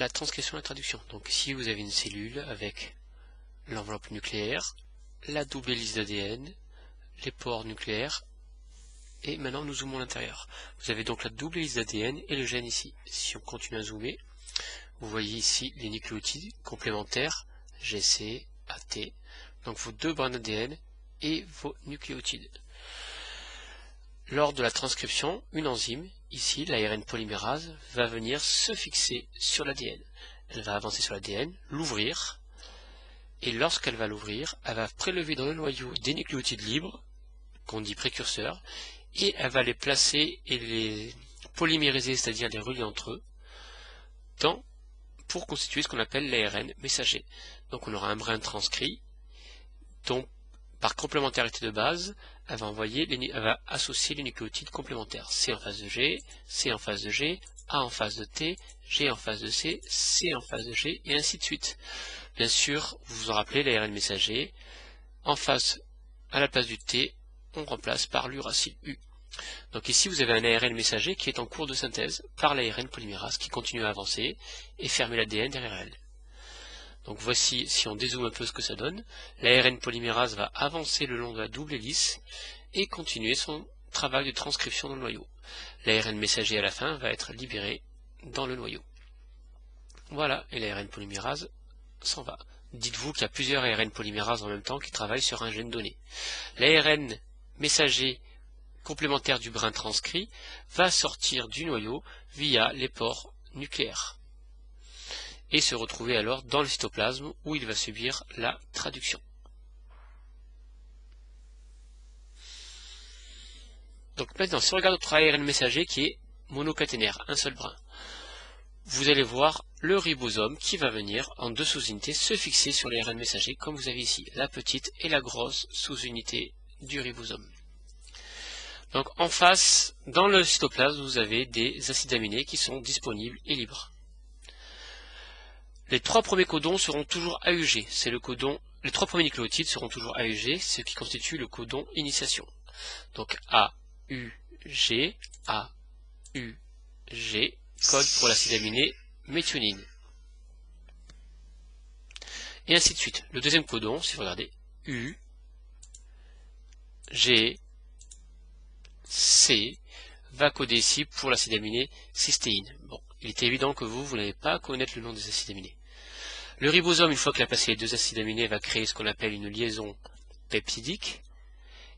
la transcription et la traduction. Donc ici vous avez une cellule avec l'enveloppe nucléaire, la double hélice d'ADN, les pores nucléaires, et maintenant nous zoomons à l'intérieur. Vous avez donc la double hélice d'ADN et le gène ici. Si on continue à zoomer, vous voyez ici les nucléotides complémentaires, GC, AT, donc vos deux brins d'ADN et vos nucléotides. Lors de la transcription, une enzyme, ici l'ARN polymérase, va venir se fixer sur l'ADN. Elle va avancer sur l'ADN, l'ouvrir, et lorsqu'elle va l'ouvrir, elle va prélever dans le noyau des nucléotides libres, qu'on dit précurseurs, et elle va les placer et les polymériser, c'est-à-dire les relier entre eux, pour constituer ce qu'on appelle l'ARN messager. Donc on aura un brin transcrit, dont par complémentarité de base, elle va, envoyer elle va associer les nucléotides complémentaires. C en face de G, C en face de G, A en face de T, G en face de C, C en face de G, et ainsi de suite. Bien sûr, vous vous en rappelez, l'ARN messager, en face, à la place du T, on remplace par l'uracile U. Donc ici, vous avez un ARN messager qui est en cours de synthèse par l'ARN polymérase qui continue à avancer et fermer l'ADN derrière elle. Donc voici, si on dézoome un peu ce que ça donne, l'ARN polymérase va avancer le long de la double hélice et continuer son travail de transcription dans le noyau. L'ARN messager à la fin va être libéré dans le noyau. Voilà, et l'ARN polymérase s'en va. Dites-vous qu'il y a plusieurs ARN polymérases en même temps qui travaillent sur un gène donné. L'ARN messager complémentaire du brin transcrit va sortir du noyau via les pores nucléaires et se retrouver alors dans le cytoplasme où il va subir la traduction. Donc maintenant, si on regarde notre ARN messager qui est monocaténaire, un seul brin, vous allez voir le ribosome qui va venir en deux sous-unités se fixer sur l'ARN messager comme vous avez ici, la petite et la grosse sous-unité du ribosome. Donc en face, dans le cytoplasme, vous avez des acides aminés qui sont disponibles et libres. Les trois premiers codons seront toujours AUG. C'est le codon, les trois premiers nucléotides seront toujours AUG, ce qui constitue le codon initiation. Donc A, U, G, A, U, G, code pour l'acide aminé méthionine. Et ainsi de suite. Le deuxième codon, si vous regardez, U, G, C, va coder ici pour l'acide aminé cystéine. Bon, il est évident que vous, vous n'allez pas connaître le nom des acides aminés. Le ribosome, une fois qu'il a passé les deux acides aminés, va créer ce qu'on appelle une liaison peptidique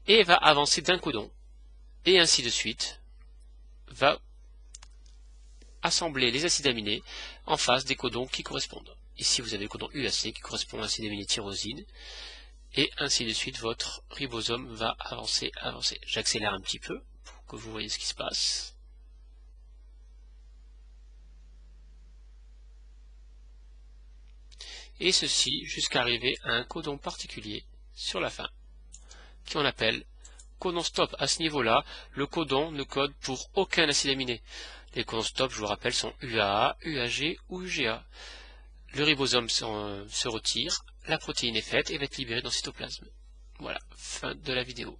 et va avancer d'un codon. Et ainsi de suite, va assembler les acides aminés en face des codons qui correspondent. Ici, vous avez le codon UAC qui correspond à l'acide aminé tyrosine. Et ainsi de suite, votre ribosome va avancer, avancer. J'accélère un petit peu pour que vous voyez ce qui se passe. Et ceci jusqu'à arriver à un codon particulier sur la fin, qui on appelle codon stop. À ce niveau-là, le codon ne code pour aucun acide aminé. Les codons stop, je vous rappelle, sont UAA, UAG ou UGA. Le ribosome se retire, la protéine est faite et va être libérée dans le cytoplasme. Voilà, fin de la vidéo.